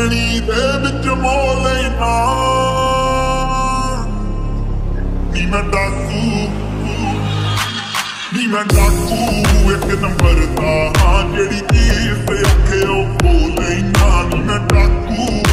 ਮੰਗਣੀ ਦੇ ਵਿੱਚ ਮੋਹ ਲੈਣਾ ਨੀ ਮੈਂ ਡਾਕੂ ਨੀ ਮੈਂ ਡਾਕੂ ਇੱਕ ਨੰਬਰ ਦਾ ਹਾਂ ਜਿਹੜੀ